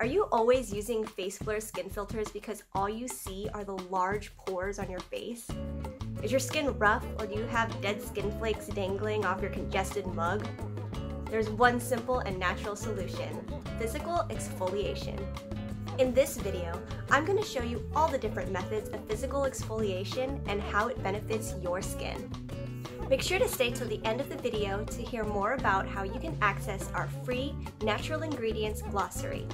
Are you always using face blur skin filters because all you see are the large pores on your face? Is your skin rough or do you have dead skin flakes dangling off your congested mug? There's one simple and natural solution, physical exfoliation. In this video, I'm going to show you all the different methods of physical exfoliation and how it benefits your skin. Make sure to stay till the end of the video to hear more about how you can access our free natural ingredients glossary.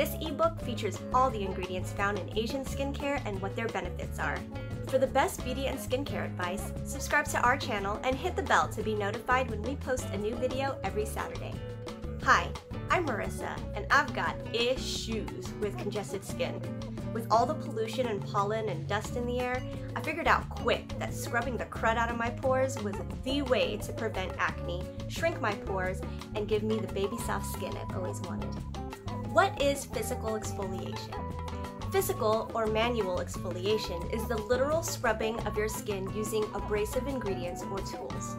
This ebook features all the ingredients found in Asian skincare and what their benefits are. For the best beauty and skincare advice, subscribe to our channel and hit the bell to be notified when we post a new video every Saturday. Hi, I'm Marissa, and I've got issues with congested skin. With all the pollution and pollen and dust in the air, I figured out quick that scrubbing the crud out of my pores was the way to prevent acne, shrink my pores, and give me the baby soft skin I've always wanted. What is physical exfoliation? Physical or manual exfoliation is the literal scrubbing of your skin using abrasive ingredients or tools.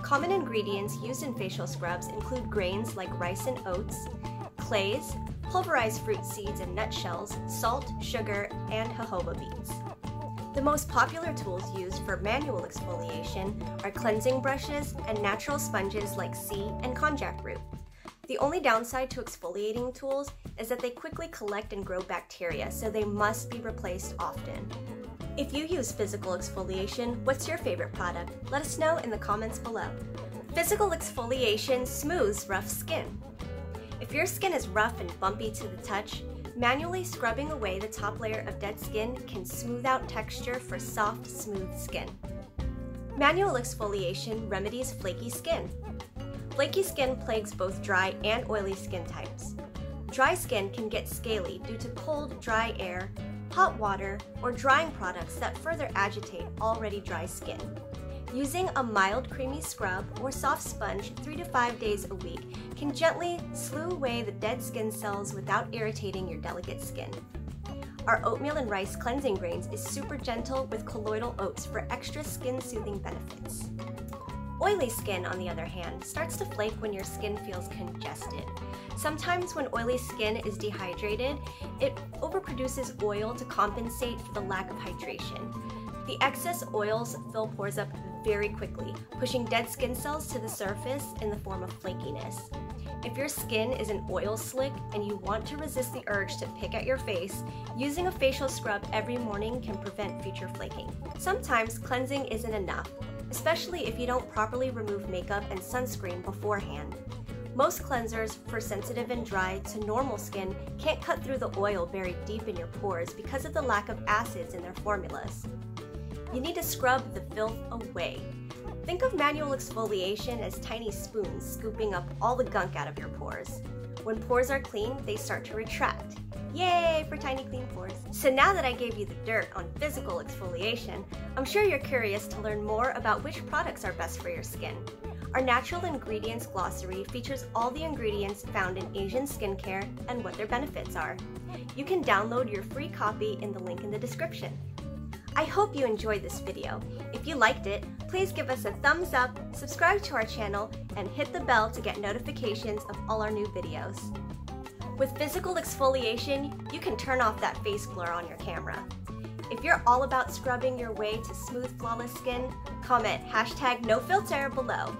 Common ingredients used in facial scrubs include grains like rice and oats, clays, pulverized fruit seeds and nutshells, salt, sugar, and jojoba beads. The most popular tools used for manual exfoliation are cleansing brushes and natural sponges like sea and konjac root. The only downside to exfoliating tools is that they quickly collect and grow bacteria, so they must be replaced often. If you use physical exfoliation, what's your favorite product? Let us know in the comments below. Physical exfoliation smooths rough skin. If your skin is rough and bumpy to the touch, manually scrubbing away the top layer of dead skin can smooth out texture for soft, smooth skin. Manual exfoliation remedies flaky skin. Flaky skin plagues both dry and oily skin types. Dry skin can get scaly due to cold, dry air, hot water, or drying products that further agitate already dry skin. Using a mild creamy scrub or soft sponge 3 to 5 days a week can gently slew away the dead skin cells without irritating your delicate skin. Our oatmeal and rice cleansing grains is super gentle with colloidal oats for extra skin soothing benefits. Oily skin, on the other hand, starts to flake when your skin feels congested. Sometimes when oily skin is dehydrated, it overproduces oil to compensate for the lack of hydration. The excess oils fill pores up very quickly, pushing dead skin cells to the surface in the form of flakiness. If your skin is an oil slick and you want to resist the urge to pick at your face, using a facial scrub every morning can prevent future flaking. Sometimes cleansing isn't enough, especially if you don't properly remove makeup and sunscreen beforehand. Most cleansers for sensitive and dry to normal skin can't cut through the oil buried deep in your pores because of the lack of acids in their formulas. You need to scrub the filth away. Think of manual exfoliation as tiny spoons scooping up all the gunk out of your pores. When pores are clean, they start to retract. Yay for tiny clean pores. So now that I gave you the dirt on physical exfoliation, I'm sure you're curious to learn more about which products are best for your skin. Our natural ingredients glossary features all the ingredients found in Asian skincare and what their benefits are. You can download your free copy in the link in the description. I hope you enjoyed this video. If you liked it, please give us a thumbs up, subscribe to our channel, and hit the bell to get notifications of all our new videos. With physical exfoliation, you can turn off that face blur on your camera. If you're all about scrubbing your way to smooth, flawless skin, comment hashtag no filter below.